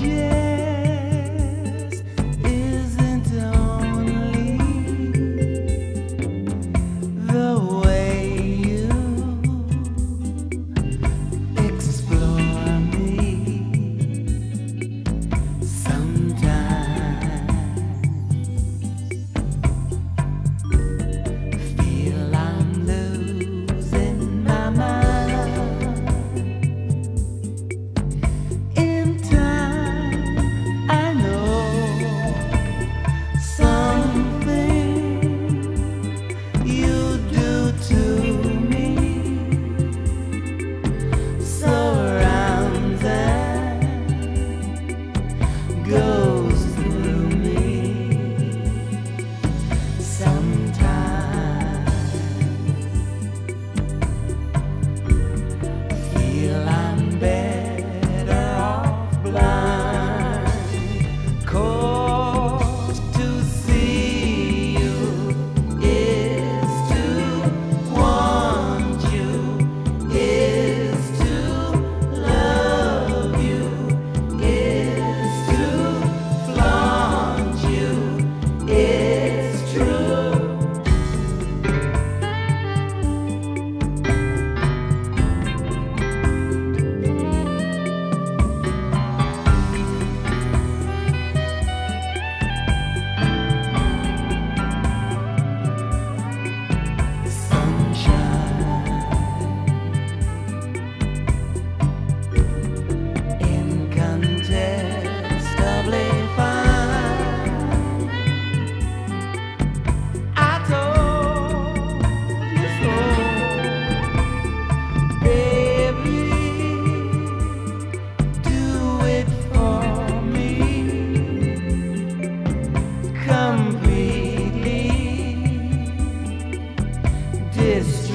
yeah. distance.